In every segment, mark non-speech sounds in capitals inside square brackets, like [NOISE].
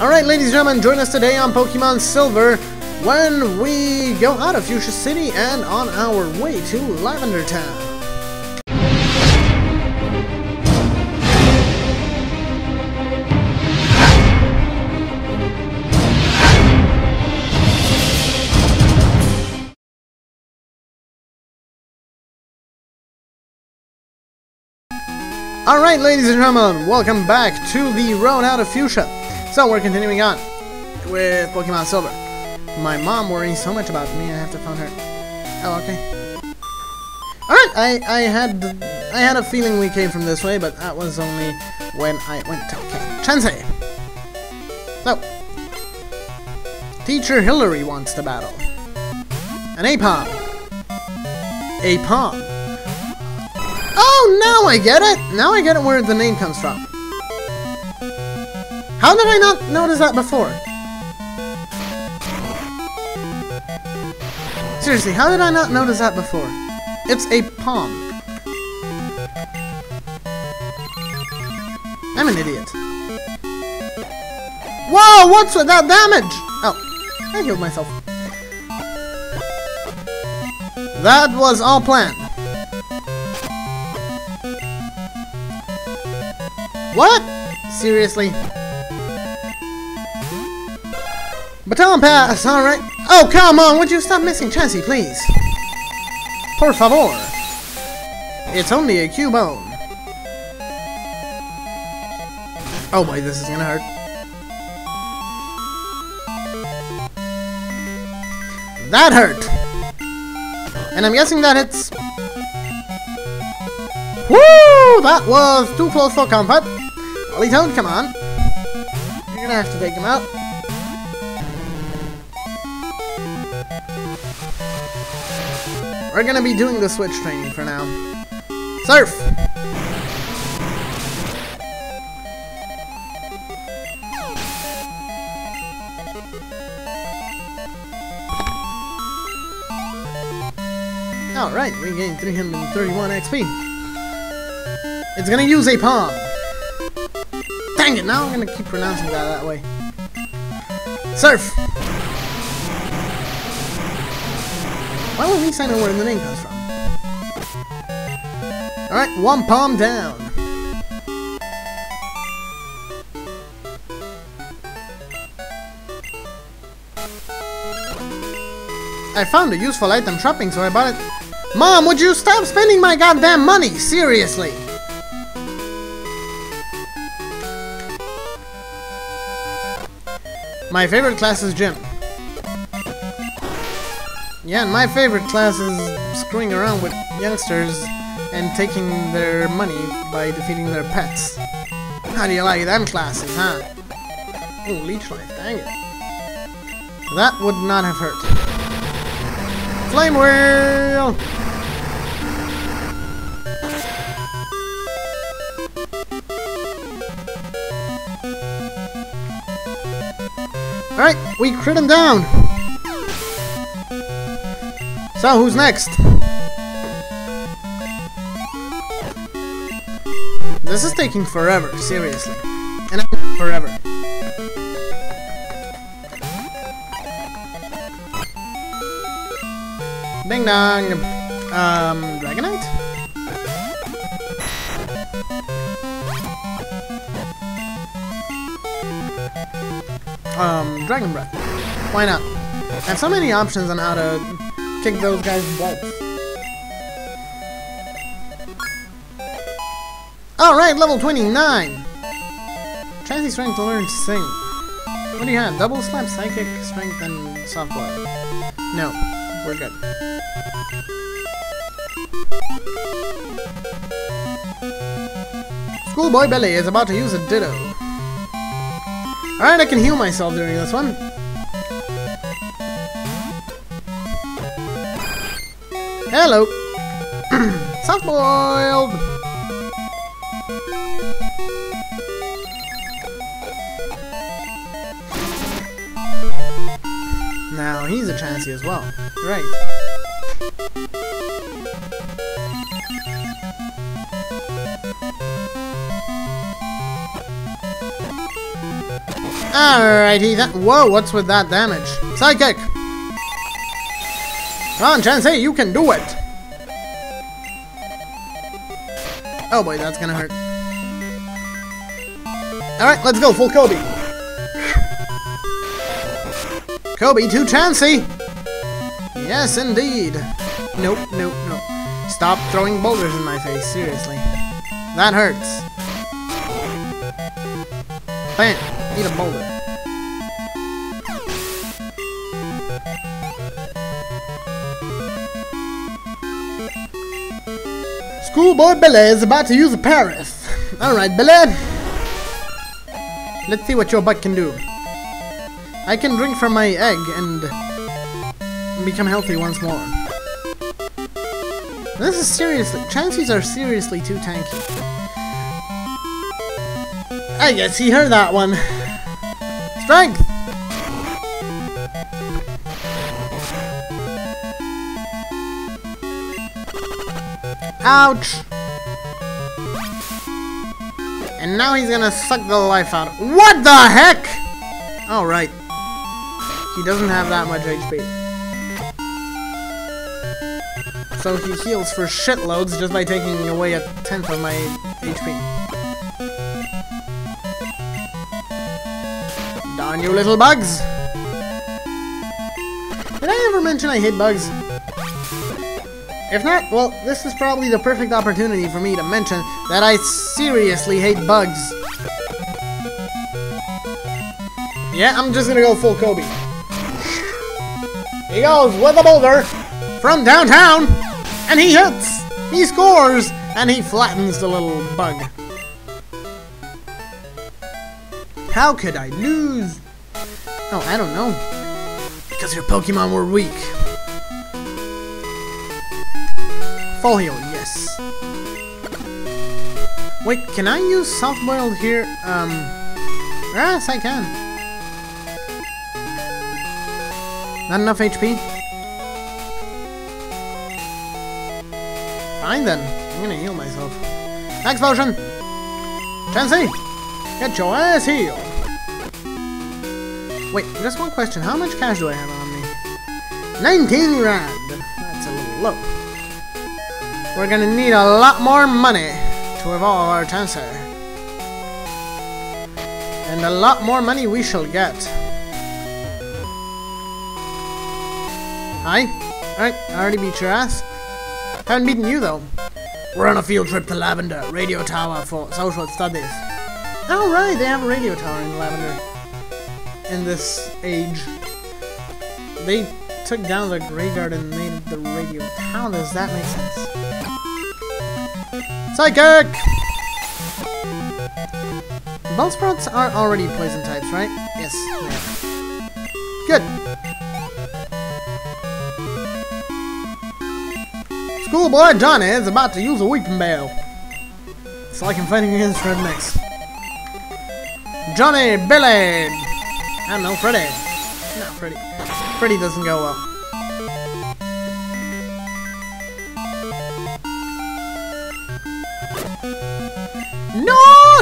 Alright, ladies and gentlemen, join us today on Pokemon Silver when we go out of Fuchsia City and on our way to Lavender Town. Alright, ladies and gentlemen, welcome back to the road out of Fuchsia. So, we're continuing on with Pokemon Silver. My mom worries so much about me, I have to phone her. Oh, okay. Alright, I, I had I had a feeling we came from this way, but that was only when I went to okay. Chansey! So, Teacher Hillary wants to battle. An Aipom! Aipom! Oh, now I get it! Now I get it where the name comes from. How did I not notice that before? Seriously, how did I not notice that before? It's a palm. I'm an idiot. Whoa, what's with that damage? Oh, I healed myself. That was all planned. What? Seriously? Baton pass, alright. Oh, come on, would you stop missing Chansey, please? Por favor. It's only a Cubone. Oh boy, this is gonna hurt. That hurt! And I'm guessing that hits... Woo! That was too close for comfort. Politoed, come on. You're gonna have to take him out. We're gonna be doing the switch training for now. Surf! Alright, we gained 331 XP. It's gonna use a palm. Dang it, now I'm gonna keep pronouncing that that way. Surf! Well, at least I know where the name comes from. Alright, one palm down. I found a useful item shopping, so I bought it. Mom, would you stop spending my goddamn money? Seriously! My favorite class is gym. Yeah, and my favorite class is screwing around with youngsters and taking their money by defeating their pets. How do you like them classes, huh? Oh, leech life, dang it. That would not have hurt. Flame wheel! Alright, we crit him down! So, who's next? This is taking forever, seriously. And I forever. Ding dong! Um, Dragonite? Um, Dragon Breath. Why not? I have so many options on how to kick those guys' butts. Alright, level 29! Chansey strength to learn sing. What do you have? Double slap, psychic, strength, and soft blow. No, we're good. Schoolboy Belly is about to use a Ditto. Alright, I can heal myself during this one. Hello. [CLEARS THROAT] Soft boiled. Now he's a Chansey as well. Right. Alrighty then. Whoa, what's with that damage? Psychic! Come on, Chansey, you can do it! Oh boy, that's gonna hurt. Alright, let's go, full Kobe. Kobe to Chansey! Yes, indeed. Nope, nope, nope. Stop throwing boulders in my face, seriously. That hurts. Bam! Eat a boulder. Schoolboy Billy is about to use Paras. Alright, Billy. Let's see what your butt can do. I can drink from my egg and become healthy once more. This is seriously... Chances are seriously too tanky. I guess he heard that one. Strength! Ouch! And now he's gonna suck the life out. What the heck? Alright. He doesn't have that much HP. So he heals for shitloads just by taking away a tenth of my HP. Darn you little bugs! Did I ever mention I hate bugs? If not, well, this is probably the perfect opportunity for me to mention that I seriously hate bugs. Yeah, I'm just gonna go full Kobe. He goes with a boulder from downtown, and he hits, he scores, and he flattens the little bug. How could I lose? Oh, I don't know. Because your Pokemon were weak. Full heal, yes. Wait, can I use soft boiled here? Um, yes, I can. Not enough HP? Fine then. I'm gonna heal myself. Max potion! Chansey! Get your ass healed! Wait, just one question. How much cash do I have on me? 19 rand! That's a little low. We're gonna need a lot more money to evolve our Tensor. And a lot more money we shall get. Hi. Alright, I already beat your ass. Haven't beaten you though. We're on a field trip to Lavender, radio tower for social studies. Oh right, they have a radio tower in Lavender. In this age. They took down the graveyard and made the radio. How does that make sense? Psychic! Bellsprouts are already poison types, right? Yes. Good. Schoolboy Johnny is about to use a Weepinbell. It's like I'm fighting against rednecks. Johnny, Billy! I don't know, Freddy. No, Freddy. Freddy doesn't go well.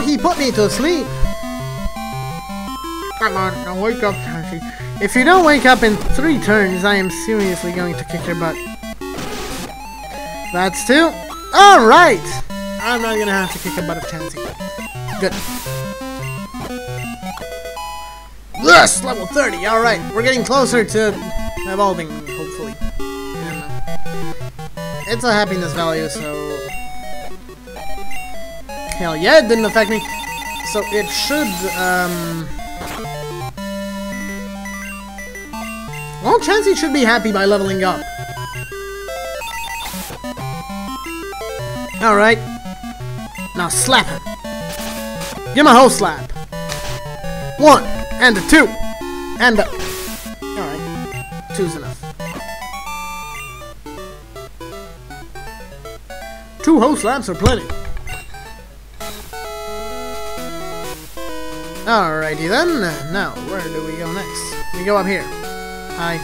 He put me to sleep! Come on, now wake up, Chansey. If you don't wake up in three turns, I am seriously going to kick your butt. That's two. Alright! I'm not gonna have to kick a butt of Chansey. Good. Yes! Level 30! Alright, we're getting closer to evolving, hopefully. Uh, it's a happiness value, so... Hell yeah, it didn't affect me. So it should, um... Well, Chansey should be happy by leveling up. Alright. Now slap him. Give him a whole slap. One, and a two, and a... Alright. Two's enough. Two whole slaps are plenty. Alrighty then. Now, where do we go next? We go up here. I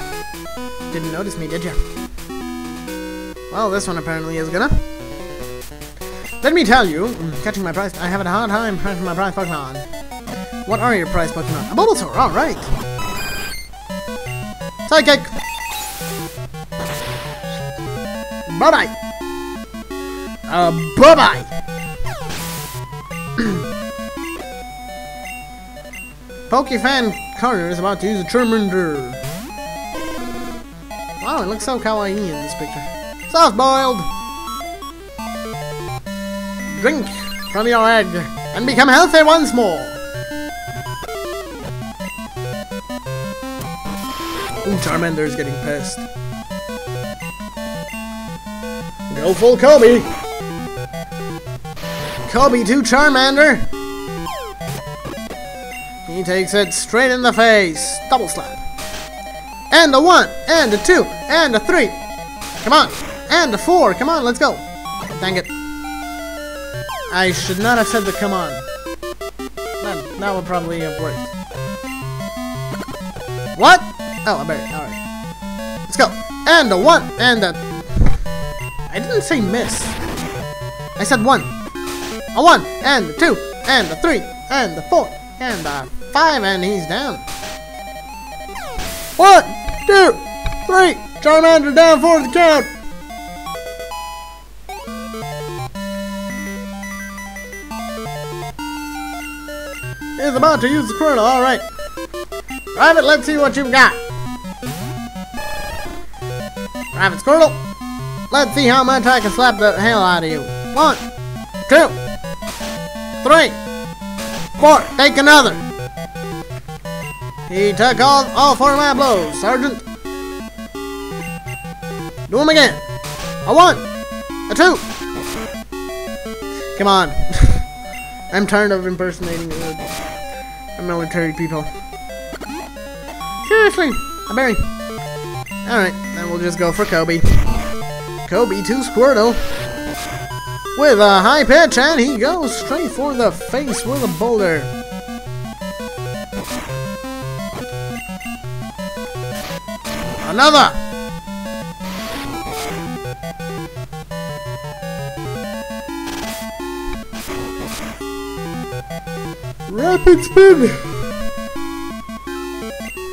didn't notice me, did you? Well, this one apparently is gonna. Let me tell you, catching my prize, I have a hard time catching my prize Pokemon. What are your prize Pokemon? A Bulbasaur, alright. Psychic! Bye-bye! Uh, bye-bye! Pokefan Carter is about to use a Charmander. Wow, it looks so kawaii in this picture. Soft boiled! Drink from your egg and become healthy once more! Ooh, Charmander is getting pissed. Go full Kobe! Kobe to Charmander! He takes it straight in the face. Double slap. And a one, and a two, and a three. Come on. And a four. Come on, let's go. Dang it. I should not have said the come on. That, that would probably have worked. What? Oh, I buried. Alright. Let's go. And a one, and a... I didn't say miss. I said one. A one, and a two, and a three, and a four, and a five, and he's down. One, two, three. Charmander down for the count. He's about to use the Squirtle. All right. Rabbit, let's see what you've got. Rabbit Squirtle. Let's see how much I can slap the hell out of you. One, two, three, four. Take another. He took all, all four of my blows, Sergeant. Do them again. A one, a two. Come on. [LAUGHS] I'm tired of impersonating uh, military people. Seriously, a berry. Alright, then we'll just go for Kobe. Kobe to Squirtle. With a high pitch, and he goes straight for the face with a boulder. Another! Rapid spin!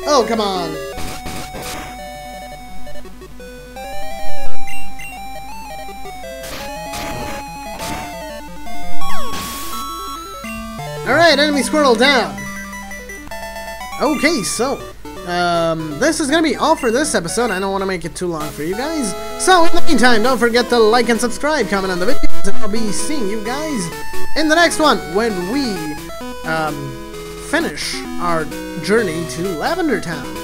Oh, come on! Alright, enemy squirrel down! Okay, so, um, this is gonna be all for this episode. I don't want to make it too long for you guys. So, in the meantime, don't forget to like and subscribe, comment on the videos, and I'll be seeing you guys in the next one when we, um, finish our journey to Lavender Town.